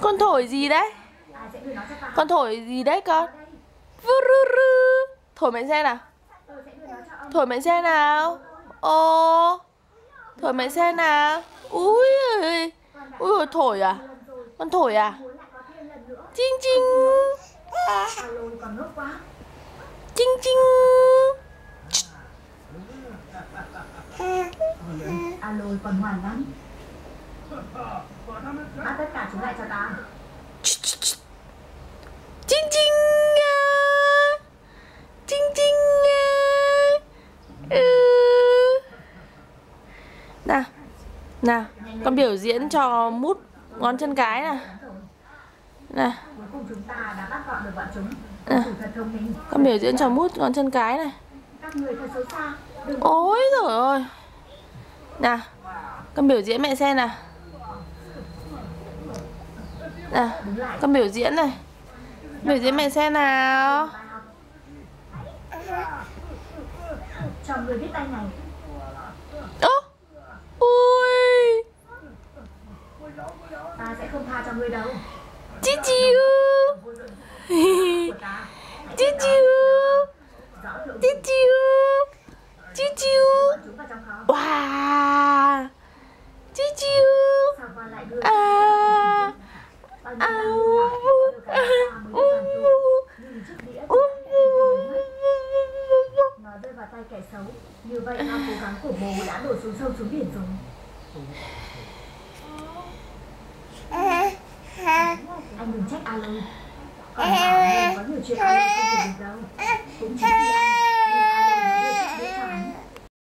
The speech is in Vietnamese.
Con thổi gì đấy? Con thổi gì đấy con? Vư rư rư. Thổi mạnh xe nào? Thổi mạnh xe nào? Ô Thổi mạnh xe nào? Úi ơi Úi ôi thổi à? Con thổi à? Chinh chinh. Chinh chinh. Alo, còn ngoan lắm chúng lại cho ta. Chinh chinh à. Chinh chinh à. ừ. Nào Nào Con biểu diễn cho mút ngón chân cái bọn chúng. À. Con biểu diễn cho mút ngón chân cái này. Ôi rồi ôi Nào Con biểu diễn mẹ xem nào nào, Con biểu diễn này. Biểu diễn mẹ xem nào. Cho người biết tay này Ơ, Ui. Ta sẽ không tha cho ngươi đâu Chi chiu vô Chi chiu nó rơi vào tay kẻ xấu như vậy bao cố gắng của bố đã đổ xuống sâu xuống biển rồi anh đừng trách alo còn nhỏ có nhiều chuyện alo không hiểu được đâu. Cũng chính